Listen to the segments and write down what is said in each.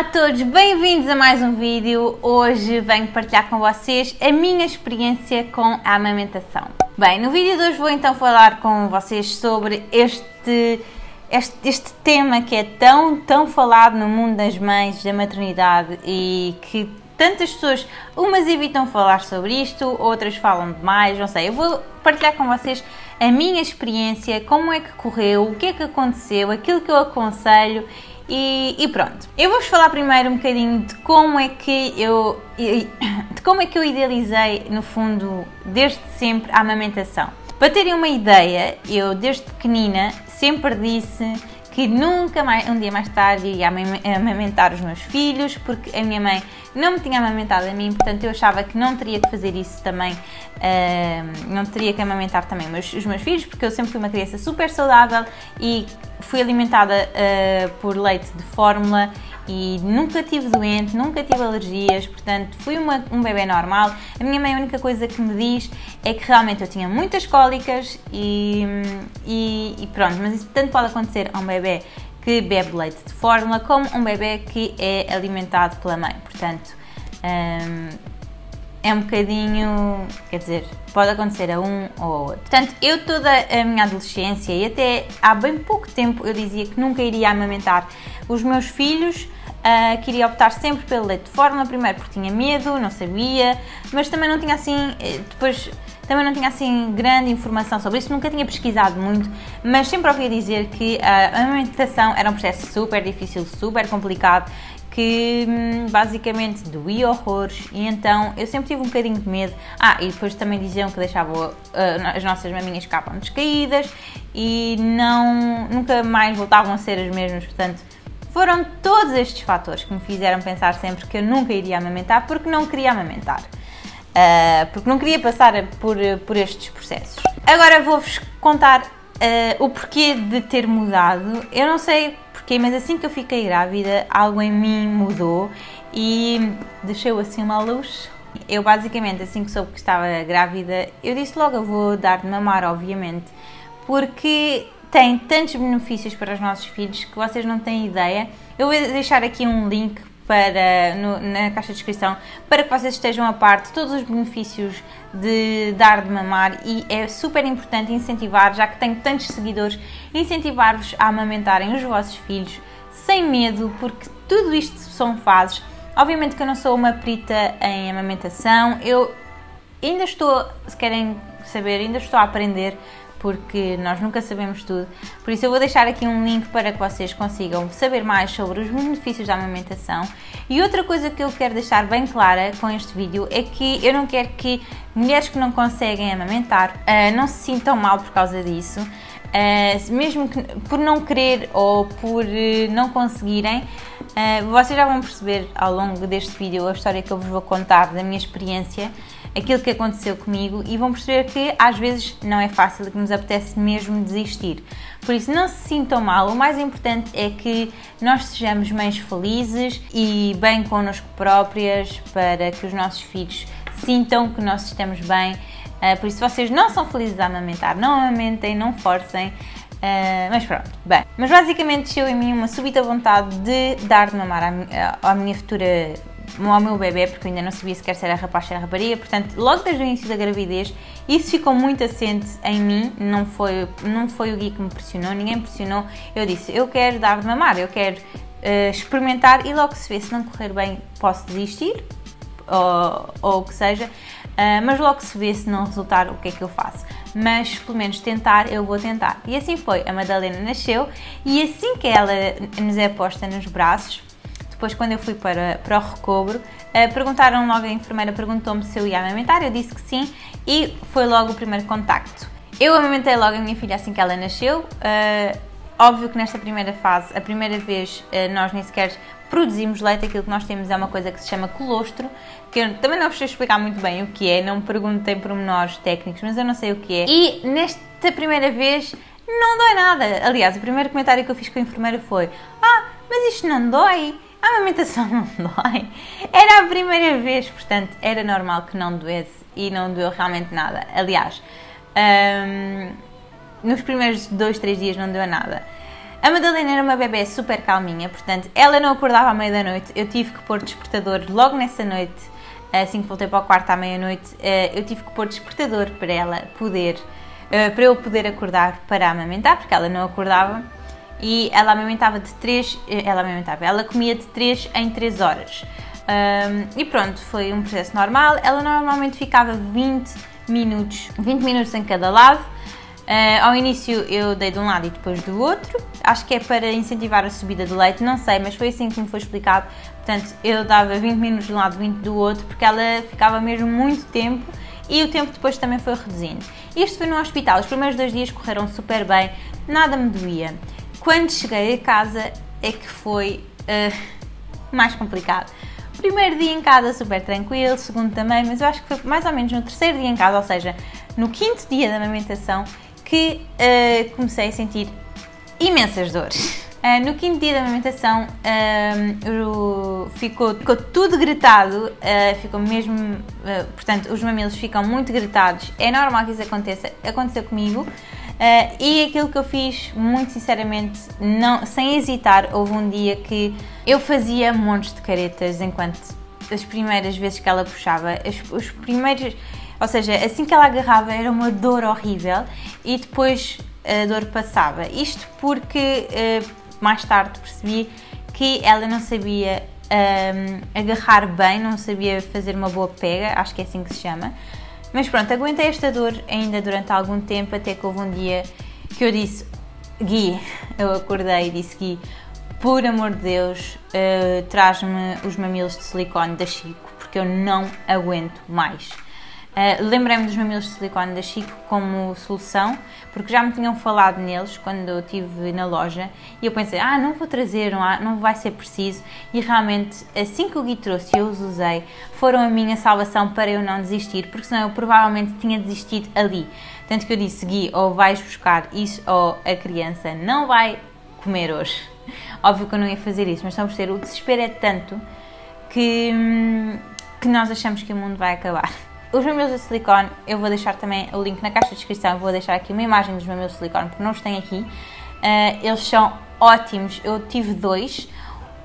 Olá a todos, bem-vindos a mais um vídeo. Hoje venho partilhar com vocês a minha experiência com a amamentação. Bem, no vídeo de hoje vou então falar com vocês sobre este, este, este tema que é tão, tão falado no mundo das mães, da maternidade e que tantas pessoas, umas evitam falar sobre isto, outras falam demais, não sei. Eu vou partilhar com vocês a minha experiência, como é que correu, o que é que aconteceu, aquilo que eu aconselho e, e, pronto. Eu vou-vos falar primeiro um bocadinho de como é que eu de como é que eu idealizei no fundo desde sempre a amamentação. Para terem uma ideia, eu desde pequenina sempre disse que nunca mais, um dia mais tarde ia amamentar os meus filhos, porque a minha mãe não me tinha amamentado a mim, portanto eu achava que não teria que fazer isso também, uh, não teria que amamentar também os meus, os meus filhos, porque eu sempre fui uma criança super saudável e fui alimentada uh, por leite de fórmula e nunca tive doente, nunca tive alergias, portanto fui uma, um bebê normal. A minha mãe a única coisa que me diz é que realmente eu tinha muitas cólicas e, e, e pronto, mas isso tanto pode acontecer a um bebê que bebe leite de fórmula como um bebê que é alimentado pela mãe, portanto hum, é um bocadinho, quer dizer, pode acontecer a um ou a outro. Portanto, eu toda a minha adolescência e até há bem pouco tempo eu dizia que nunca iria amamentar os meus filhos Uh, queria optar sempre pelo leite de fórmula, primeiro porque tinha medo, não sabia, mas também não tinha assim, eh, depois também não tinha assim grande informação sobre isso, nunca tinha pesquisado muito, mas sempre ouvia dizer que a amamentação era um processo super difícil, super complicado, que hum, basicamente doía horrores e então eu sempre tive um bocadinho de medo. Ah, e depois também diziam que deixavam uh, as nossas maminhas ficavam descaídas e não, nunca mais voltavam a ser as mesmas, portanto foram todos estes fatores que me fizeram pensar sempre que eu nunca iria amamentar porque não queria amamentar. Uh, porque não queria passar por, por estes processos. Agora vou-vos contar uh, o porquê de ter mudado. Eu não sei mas assim que eu fiquei grávida, algo em mim mudou e deixou assim uma luz. Eu basicamente, assim que soube que estava grávida, eu disse logo, eu vou dar de mamar, obviamente, porque tem tantos benefícios para os nossos filhos que vocês não têm ideia. Eu vou deixar aqui um link para, no, na caixa de descrição para que vocês estejam a par de todos os benefícios de dar de mamar e é super importante incentivar, já que tenho tantos seguidores, incentivar-vos a amamentarem os vossos filhos sem medo, porque tudo isto são fases. Obviamente que eu não sou uma perita em amamentação, eu ainda estou, se querem saber, ainda estou a aprender porque nós nunca sabemos tudo. Por isso eu vou deixar aqui um link para que vocês consigam saber mais sobre os benefícios da amamentação. E outra coisa que eu quero deixar bem clara com este vídeo é que eu não quero que mulheres que não conseguem amamentar uh, não se sintam mal por causa disso. Uh, mesmo que, por não querer ou por uh, não conseguirem, vocês já vão perceber ao longo deste vídeo a história que eu vos vou contar da minha experiência aquilo que aconteceu comigo e vão perceber que às vezes não é fácil e que nos apetece mesmo desistir. Por isso, não se sintam mal, o mais importante é que nós sejamos mães felizes e bem connosco próprias para que os nossos filhos sintam que nós estamos bem. Uh, por isso, vocês não são felizes a amamentar, não amamentem, não forcem. Uh, mas pronto, bem. Mas basicamente desceu em mim uma súbita vontade de dar de mamar à, à minha futura ao meu bebê, porque eu ainda não sabia sequer se era rapaz ou era rapariga, portanto, logo desde o início da gravidez, isso ficou muito assente em mim, não foi, não foi o Gui que me pressionou, ninguém pressionou, eu disse, eu quero dar de mamar, eu quero uh, experimentar e logo se vê, se não correr bem, posso desistir, ou, ou o que seja, uh, mas logo se vê se não resultar, o que é que eu faço? Mas pelo menos tentar eu vou tentar. E assim foi, a Madalena nasceu e assim que ela nos é posta nos braços, depois, quando eu fui para, para o recobro, uh, perguntaram logo, a enfermeira perguntou-me se eu ia amamentar, eu disse que sim e foi logo o primeiro contacto. Eu amamentei logo a minha filha assim que ela nasceu. Uh, óbvio que nesta primeira fase, a primeira vez, uh, nós nem sequer produzimos leite, aquilo que nós temos é uma coisa que se chama colostro, que eu também não vos sei explicar muito bem o que é, não me perguntem pormenores técnicos, mas eu não sei o que é. E nesta primeira vez não dói nada. Aliás, o primeiro comentário que eu fiz com a enfermeira foi: Ah, mas isto não dói a amamentação não dói. Era a primeira vez, portanto, era normal que não doesse e não doeu realmente nada. Aliás, um, nos primeiros dois, três dias não deu nada. A Madalena era uma bebê super calminha, portanto, ela não acordava à meia da noite. Eu tive que pôr despertador logo nessa noite, assim que voltei para o quarto à meia-noite. Eh, eu tive que pôr despertador para ela poder, eh, para eu poder acordar para amamentar, porque ela não acordava. E ela amamentava de 3, eh, ela amamentava, ela comia de 3 em 3 horas. Um, e pronto, foi um processo normal. Ela normalmente ficava 20 minutos, 20 minutos em cada lado. Uh, ao início eu dei de um lado e depois do outro, acho que é para incentivar a subida do leite, não sei, mas foi assim que me foi explicado. Portanto, eu dava 20 minutos de um lado, 20 do outro, porque ela ficava mesmo muito tempo e o tempo depois também foi reduzindo. Isto foi no hospital, os primeiros dois dias correram super bem, nada me doía. Quando cheguei a casa é que foi uh, mais complicado. Primeiro dia em casa super tranquilo, segundo também, mas eu acho que foi mais ou menos no terceiro dia em casa, ou seja, no quinto dia da amamentação, que uh, comecei a sentir imensas dores. Uh, no quinto dia da amamentação uh, ficou, ficou, tudo gritado, uh, ficou mesmo, portanto, os mamilos ficam muito gritados. É normal que isso aconteça, aconteceu comigo. E aquilo que eu fiz, muito sinceramente, não, sem hesitar, houve um dia que eu fazia montes de caretas enquanto as primeiras vezes que ela puxava, os, os primeiros ou seja, assim que ela agarrava era uma dor horrível e depois a dor passava. Isto porque uh, mais tarde percebi que ela não sabia um, ehm, agarrar bem, não sabia fazer uma boa pega, acho que é assim que se chama. Mas pronto, aguentei esta dor ainda durante algum tempo, até que houve um dia que eu disse: Gui, eu acordei e disse: Gui, por amor de Deus, uh, traz-me os mamilos de silicone da Chico, porque eu não aguento mais. Uh, Lembrei-me dos mamilos de silicone da Chico como solução, porque já me tinham falado neles quando eu estive na loja e eu pensei, ah, não vou trazer, não, há, não vai ser preciso. E realmente, assim que o Gui trouxe e eu os usei, foram a minha salvação para eu não desistir, porque senão eu provavelmente tinha desistido ali. Tanto que eu disse, Gui, ou vais buscar isso ou a criança não vai comer hoje. Óbvio que eu não ia fazer isso, mas estão a perceber, o desespero é tanto que, hum, que nós achamos que o mundo vai acabar. Os mamilos de silicone, eu vou deixar também o link na caixa de descrição, vou deixar aqui uma imagem dos mamilos de silicone, porque não os tenho aqui. Uh, eles são ótimos, eu tive dois,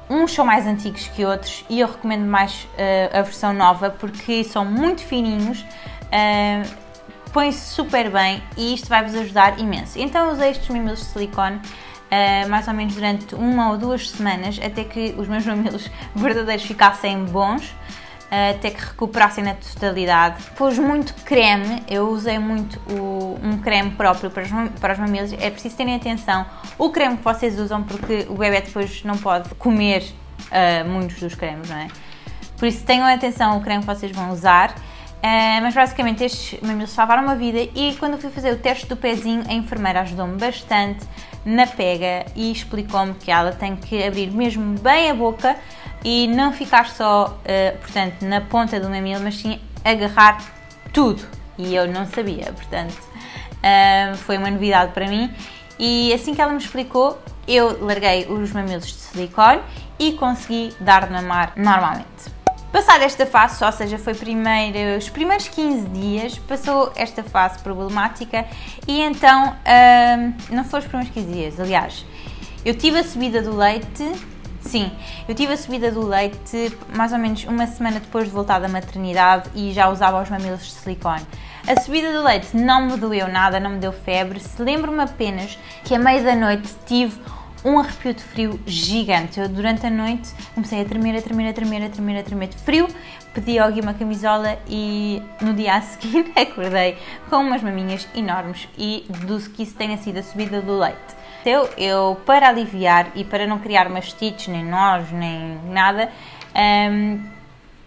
uns são mais antigos que outros e eu recomendo mais uh, a versão nova porque são muito fininhos, uh, põe-se super bem e isto vai-vos ajudar imenso. Então eu usei estes mamilos de silicone Uh, mais ou menos durante uma ou duas semanas até que os meus mamilos verdadeiros ficassem bons até que recuperassem na totalidade. Pus muito creme, eu usei muito o, um creme próprio para os, para os mamilos. É preciso terem atenção o creme que vocês usam, porque o bebê depois não pode comer uh, muitos dos cremes, não é? Por isso tenham atenção ao creme que vocês vão usar. Uh, mas basicamente estes mamilos salvaram uma vida e quando fui fazer o teste do pezinho, a enfermeira ajudou-me bastante na pega e explicou-me que ela tem que abrir mesmo bem a boca e não ficar só, uh, portanto, na ponta do mamilo, mas sim agarrar tudo. E eu não sabia, portanto, uh, foi uma novidade para mim. E assim que ela me explicou, eu larguei os mamilos de silicone e consegui dar na mar normalmente. Passar esta fase, ou seja, foi primeiro, os primeiros 15 dias, passou esta fase problemática e então, uh, não foi os primeiros 15 dias, aliás, eu tive a subida do leite Sim, eu tive a subida do leite mais ou menos uma semana depois de voltar da maternidade e já usava os mamilos de silicone. A subida do leite não me doeu nada, não me deu febre. Se lembro-me apenas que à meia da noite tive um arrepio de frio gigante. Eu durante a noite comecei a tremer, a tremer, a tremer, a tremer, a tremer de frio. Pedi ao Gui uma camisola e no dia a seguir acordei com umas maminhas enormes e deduzo que isso tenha sido a subida do leite aconteceu, eu, para aliviar e para não criar mastites, nem nós, nem nada, um,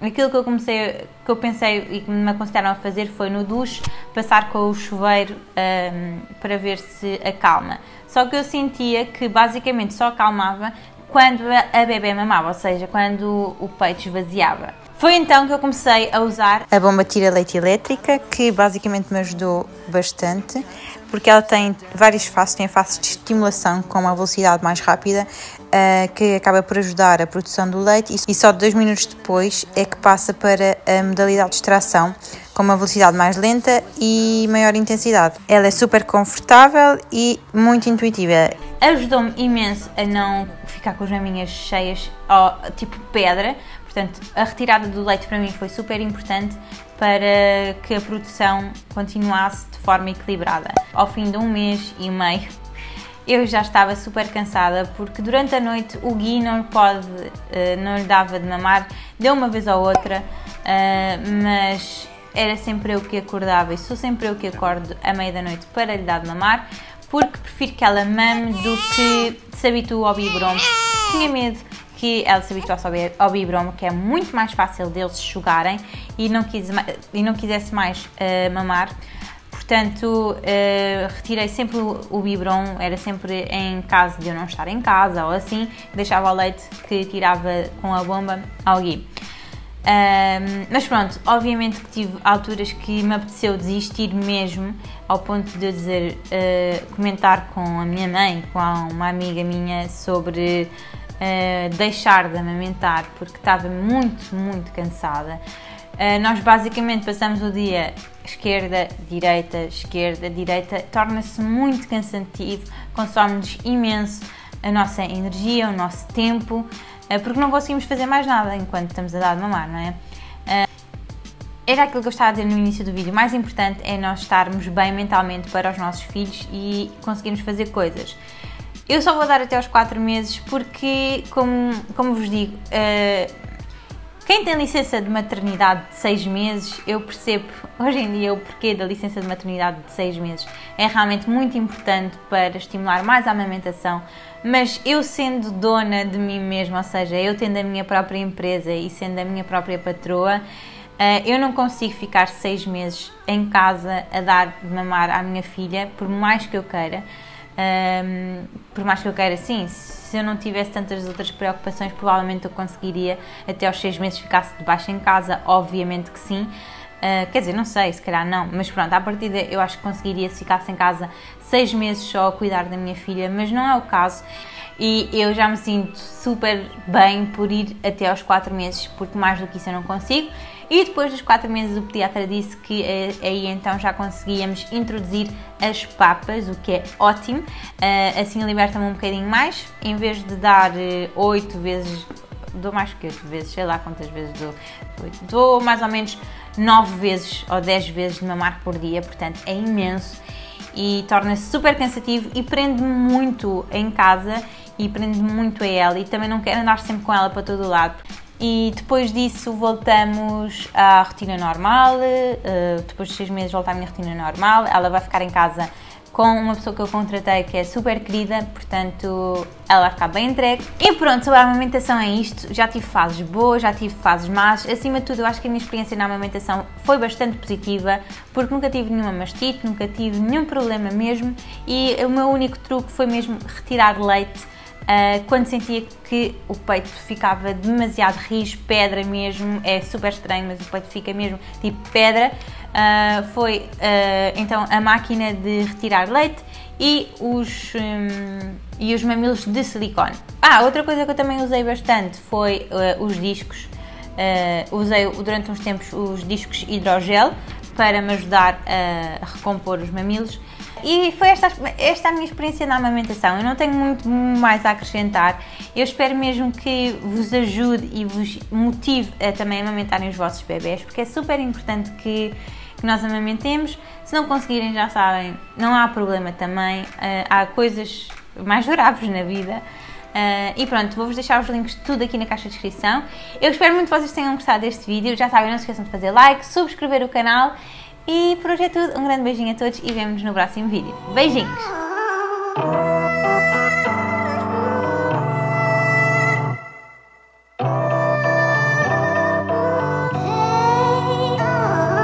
aquilo que eu comecei, que eu pensei e que me aconselharam a fazer foi no duche passar com o chuveiro um, para ver se acalma. Só que eu sentia que basicamente só acalmava quando a bebê mamava, ou seja, quando o peito esvaziava. Foi então que eu comecei a usar a bomba tira leite elétrica, que basicamente me ajudou bastante, porque ela tem várias faces, tem a face de estimulação com uma velocidade mais rápida, uh, que acaba por ajudar a produção do leite, e só dois minutos depois é que passa para a modalidade de extração, com uma velocidade mais lenta e maior intensidade. Ela é super confortável e muito intuitiva. Ajudou-me imenso a não ficar com as maminhas cheias, ou, tipo pedra, Portanto, a retirada do leite para mim foi super importante para que a produção continuasse de forma equilibrada. Ao fim de um mês e meio, eu já estava super cansada porque durante a noite o Gui não pode, eh, não lhe dava de mamar, deu uma vez ou outra, eh, mas era sempre eu que acordava e sou sempre eu que acordo à meia da noite para lhe dar de mamar porque prefiro que ela mame do que se habitue ao biberon. Tinha medo que ela se habituasse ao biberon, que é muito mais fácil deles jogarem e não, quis, e não quisesse mais uh, mamar. Portanto, uh, retirei sempre o, o era sempre em caso de eu não estar em casa ou assim, deixava o leite que tirava com a bomba ao Gui. Um, mas pronto, obviamente que tive alturas que me apeteceu desistir mesmo, ao ponto de eu dizer, uh, comentar com a minha mãe, com uma amiga minha sobre uh, deixar de amamentar porque estava muito, muito cansada. Uh, nós basicamente passamos o dia esquerda, direita, esquerda, direita, torna-se muito cansativo, consome-nos imenso a nossa energia, o nosso tempo, uh, porque não conseguimos fazer mais nada enquanto estamos a dar de mamar, não é? era aquilo que eu estava a dizer no início do vídeo. O mais importante é nós estarmos bem mentalmente para os nossos filhos e conseguirmos fazer coisas. Eu só vou dar até aos 4 meses porque, como, como vos digo, uh, quem tem licença de maternidade de 6 meses, eu percebo hoje em dia o porquê da licença de maternidade de 6 meses. É realmente muito importante para estimular mais a amamentação, mas eu sendo dona de mim mesma, ou seja, eu tendo a minha própria empresa e sendo a minha própria patroa, Uh, eu não consigo ficar seis meses em casa a dar de mamar à minha filha, por mais que eu queira. Um, por mais que eu queira, sim, se eu não tivesse tantas outras preocupações, provavelmente eu conseguiria até aos seis meses ficasse de baixo em casa, obviamente que sim. Uh, quer dizer, não sei, se calhar não, mas pronto, à partida eu acho que conseguiria se ficasse em casa seis meses só a cuidar da minha filha, mas não é o caso e eu já me sinto super bem por ir até aos quatro meses, porque mais do que isso eu não consigo. E depois dos 4 meses o pediatra disse que eh, aí então já conseguíamos introduzir as papas, o que é ótimo. Uh, assim liberta-me um bocadinho mais, em vez de dar 8 uh, vezes, dou mais que 8 vezes, sei lá quantas vezes dou, dou mais ou menos 9 vezes ou 10 vezes de mamar por dia, portanto é imenso. E torna-se super cansativo e prende-me muito em casa e prende-me muito a ela. E também não quero andar sempre com ela para todo o lado e depois disso voltamos à rotina normal, uh, depois de seis meses voltar à minha rotina normal, ela vai ficar em casa com uma pessoa que eu contratei que é super querida, portanto ela vai ficar bem entregue. E pronto, a amamentação é isto, já tive fases boas, já tive fases más, acima de tudo eu acho que a minha experiência na amamentação foi bastante positiva, porque nunca tive nenhuma mastite, nunca tive nenhum problema mesmo. E o meu único truque foi mesmo retirar leite Uh, quando sentia que o peito ficava demasiado rijo, pedra mesmo, é super estranho, mas o peito fica mesmo tipo pedra, uh, foi uh, então a máquina de retirar leite e os, um, e os mamilos de silicone. Ah, outra coisa que eu também usei bastante foi os discos. usei durante uns tempos os discos hidrogel para me ajudar a recompor os mamilos e foi esta, esta a minha experiência na amamentação. Eu não tenho muito mais a acrescentar. Eu espero mesmo que vos ajude e vos motive a também amamentarem os vossos bebés, porque é super importante que, que nós amamentemos. Se não conseguirem, já sabem, não há problema também. Uh, há coisas mais duráveis na vida. Uh, e pronto, vou-vos deixar os links de tudo aqui na caixa de descrição. Eu espero muito que vocês tenham gostado deste vídeo. Já sabem, não se esqueçam de fazer like, subscrever o canal e por hoje é tudo. Um grande beijinho a todos e vemos nos no próximo vídeo. Beijinhos! Ah.